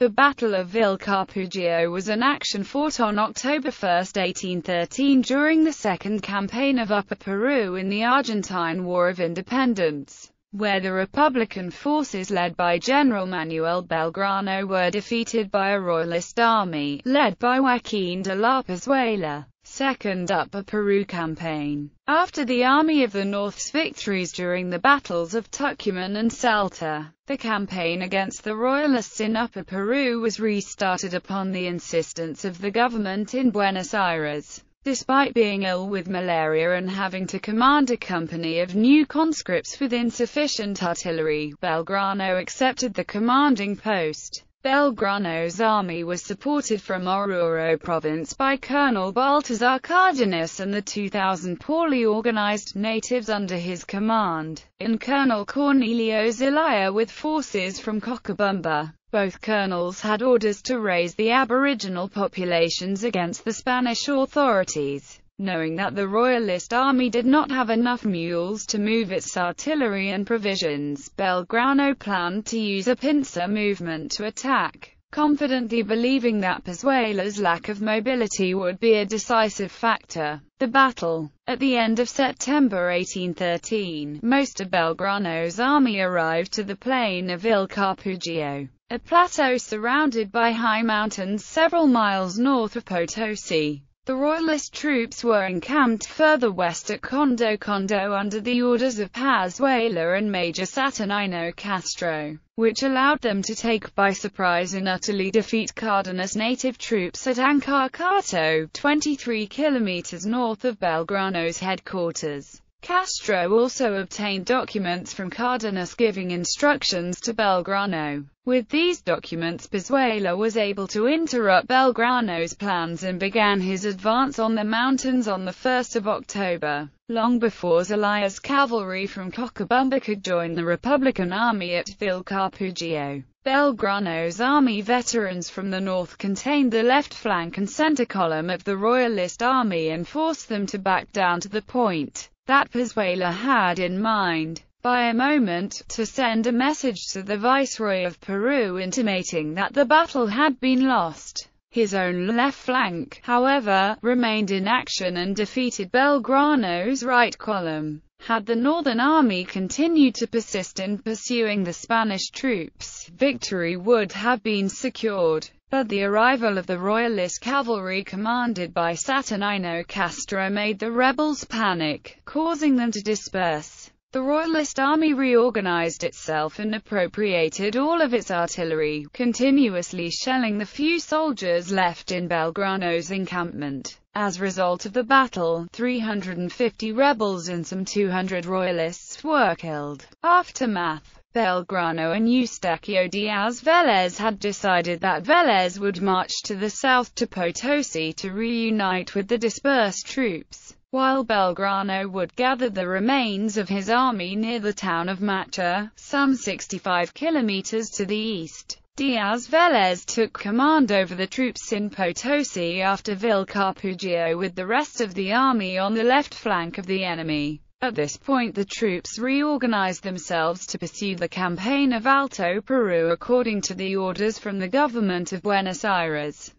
The Battle of Vilcapugio was an action fought on October 1, 1813 during the Second Campaign of Upper Peru in the Argentine War of Independence, where the Republican forces led by General Manuel Belgrano were defeated by a Royalist army, led by Joaquin de la Pezuela. Second Upper Peru Campaign After the Army of the North's victories during the battles of Tucumán and Salta, the campaign against the Royalists in Upper Peru was restarted upon the insistence of the government in Buenos Aires. Despite being ill with malaria and having to command a company of new conscripts with insufficient artillery, Belgrano accepted the commanding post. Belgrano's army was supported from Oruro province by Colonel Baltazar Cardenas and the 2,000 poorly organized natives under his command, and Colonel Cornelio Zelaya with forces from Cochabamba. Both colonels had orders to raise the aboriginal populations against the Spanish authorities. Knowing that the Royalist army did not have enough mules to move its artillery and provisions, Belgrano planned to use a pincer movement to attack, confidently believing that Pezuela's lack of mobility would be a decisive factor. The battle. At the end of September 1813, most of Belgrano's army arrived to the plain of Vilcapugio, a plateau surrounded by high mountains several miles north of Potosi. The Royalist troops were encamped further west at Condo Condo under the orders of Pezuela and Major Saturnino Castro, which allowed them to take by surprise and utterly defeat Cardenas native troops at Ancarcato, 23 kilometers north of Belgrano's headquarters. Castro also obtained documents from Cardenas giving instructions to Belgrano. With these documents Pezuela was able to interrupt Belgrano's plans and began his advance on the mountains on the 1st of October, long before Zelaya's cavalry from Cochabamba could join the Republican army at Vilcapugio. Belgrano's army veterans from the north contained the left flank and center column of the Royalist army and forced them to back down to the point that Pezuela had in mind, by a moment, to send a message to the Viceroy of Peru intimating that the battle had been lost. His own left flank, however, remained in action and defeated Belgrano's right column. Had the Northern Army continued to persist in pursuing the Spanish troops, victory would have been secured. But the arrival of the Royalist cavalry commanded by Saturnino Castro made the rebels panic, causing them to disperse. The Royalist army reorganized itself and appropriated all of its artillery, continuously shelling the few soldiers left in Belgrano's encampment. As a result of the battle, 350 rebels and some 200 Royalists were killed. Aftermath Belgrano and Eustaquio Diaz Velez had decided that Velez would march to the south to Potosi to reunite with the dispersed troops, while Belgrano would gather the remains of his army near the town of Macha, some 65 kilometers to the east. Diaz Velez took command over the troops in Potosi after Vilcapugio with the rest of the army on the left flank of the enemy. At this point the troops reorganized themselves to pursue the campaign of Alto Peru according to the orders from the government of Buenos Aires.